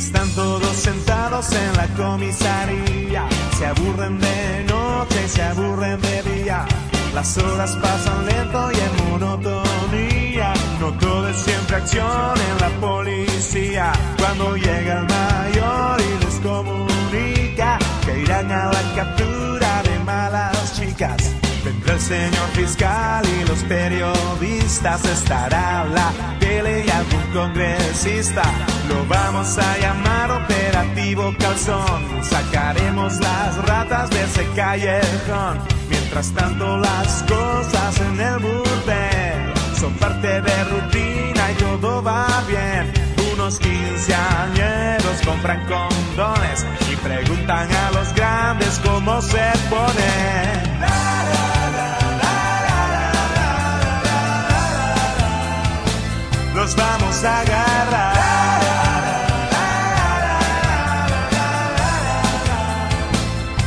Están todos sentados en la comisaría. Se aburren de noche, se aburren de día. Las horas pasan lento y en monotonía. No todo es siempre acción en la policía. Cuando llega el mayor y les comunica que irán a la captura de malas chicas. Vendrá el señor fiscal periodistas. Estará la tele y algún congresista. Lo vamos a llamar Operativo Calzón. Sacaremos las ratas de ese callejón. Mientras tanto, las cosas en el burdel son parte de rutina y todo va bien. Unos quinceañeros compran condones y preguntan a los grandes cómo se pone. Los vamos a agarrar.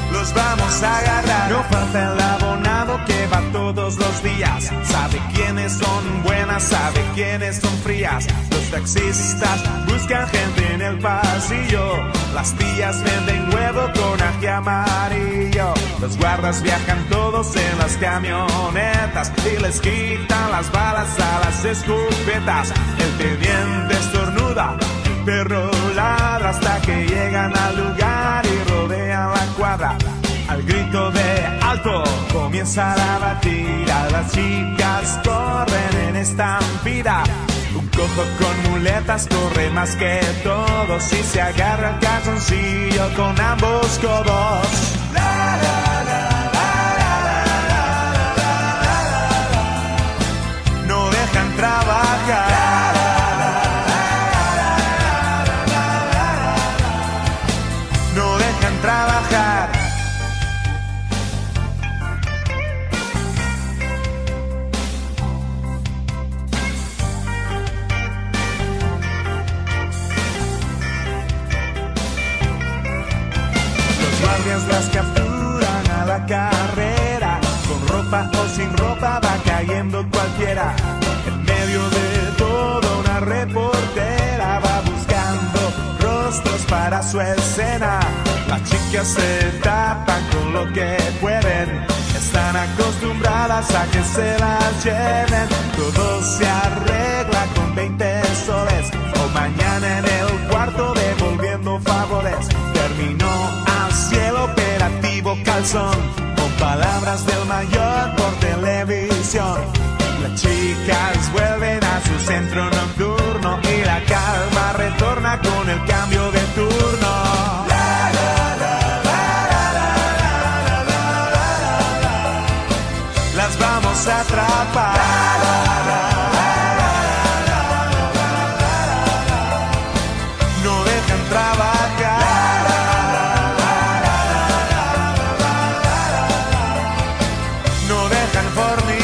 Los vamos a agarrar. No falta el abonado que va todos los días. Sabe quiénes son buenas, sabe quiénes son frías. Los taxistas buscan gente en el pasillo. Las tías venden huevo con ají amarillo. Los guardas viajan todos en las camionetas y les quitan las balas a las escopetas. El teniente estornuda, el perro ladra hasta que llegan al lugar y rodean la cuadra. Al grito de alto comienza a batir a las chicas corren en estampida. Un cojo con muletas corre más que todos y se agarra el calzoncillo con ambos codos. La, la, la, la, Las capturan a la carrera. Con ropa o sin ropa va cayendo cualquiera. En medio de todo una reportera va buscando rostros para su escena. Las chicas se tapan con lo que pueden. Están acostumbradas a que se las lleven. calzón palabras del mayor por televisión. Las chicas vuelven a su centro nocturno y la calma retorna con el cambio de turno. Las vamos a atrapar. torni